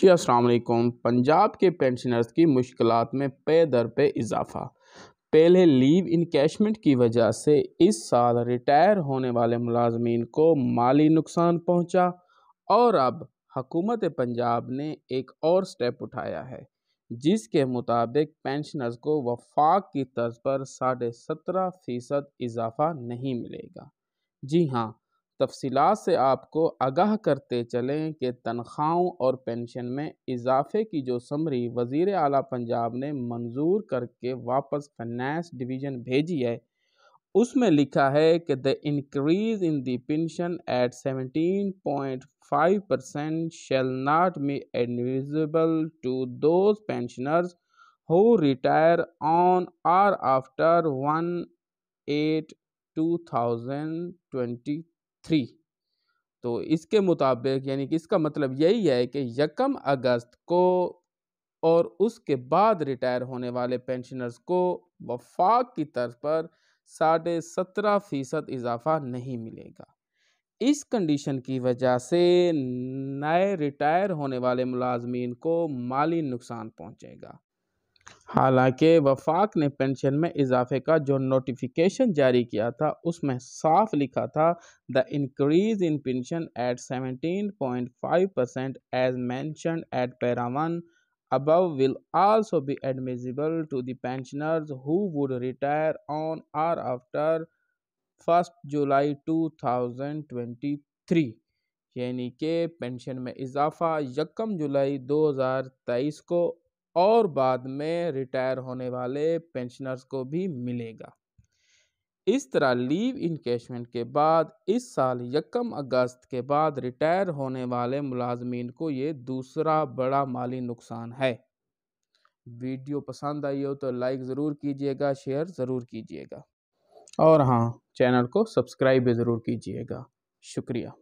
जी अस्सलाम वालेकुम। पंजाब के पेंशनर्स की मुश्किलात में पे दर पे इजाफा। पहले लीव इनकैशमेंट की वजह से इस साल रिटायर होने वाले मुलाजमीन को माली नुकसान पहुँचा और अब हकूमत पंजाब ने एक और स्टेप उठाया है, जिसके मुताबिक पेंशनर्स को वफाक की तर्ज पर साढ़े सत्रह फ़ीसद इजाफा नहीं मिलेगा। जी हाँ तफसीलात से आपको आगाह करते चलें कि तनख्वाहों और पेंशन में इजाफे की जो समरी वज़ी अला पंजाब ने मंजूर करके वापस फाइनेंस डिवीज़न भेजी है, उसमें लिखा है कि the increase in the pension at seventeen point five percent shall not be admissible to those pensioners who retire on or after one eight two thousand twenty three. तो इसके मुताबिक, यानी कि इसका मतलब यही है कि यकम अगस्त को और उसके बाद रिटायर होने वाले पेंशनर्स को वफाक की तर्ज पर साढ़े सत्रह फ़ीसद इजाफा नहीं मिलेगा। इस कंडीशन की वजह से नए रिटायर होने वाले मुलाजमीन को माली नुकसान पहुंचेगा। हालाँकि वफाक ने पेंशन में इजाफे का जो नोटिफिकेशन जारी किया था, उसमें साफ़ लिखा था the increase in pension at seventeen point five percent as mention at para one above will also be admissible to the pensioners who would retire on or after 1st July 2023 यानी कि pension में इजाफा यकम जुलाई 2023 को और बाद में retire होने वाले पेंशनर्स को भी मिलेगा। इस तरह लीव इनकेशमेंट के बाद, इस साल यकम अगस्त के बाद रिटायर होने वाले मुलाजमीन को ये दूसरा बड़ा माली नुकसान है। वीडियो पसंद आई हो तो लाइक ज़रूर कीजिएगा, शेयर ज़रूर कीजिएगा। और हाँ चैनल को सब्सक्राइब भी ज़रूर कीजिएगा। शुक्रिया।